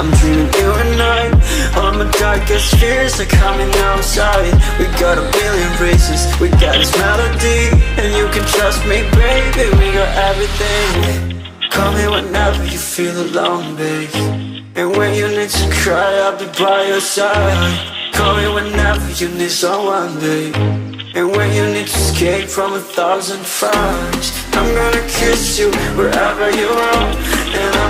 I'm dreaming you and I. All my darkest fears are coming outside. We got a billion races, we got this melody And you can trust me, baby, we got everything. Call me whenever you feel alone, babe. And when you need to cry, I'll be by your side. Call me whenever you need someone, babe. And when you need to escape from a thousand fires I'm gonna kiss you wherever you are. And I'm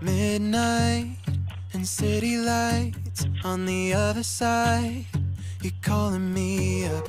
Midnight and city lights on the other side. You're calling me up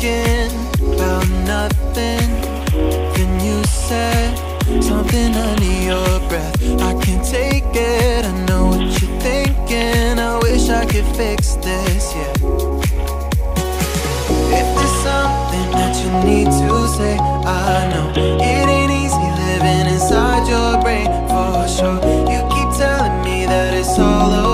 talking about nothing. Then you said something under your breath. I can't take it. I know what you're thinking. I wish I could fix this, yeah. If there's something that you need to say, I know it ain't easy living inside your brain for sure. You keep telling me that it's all over.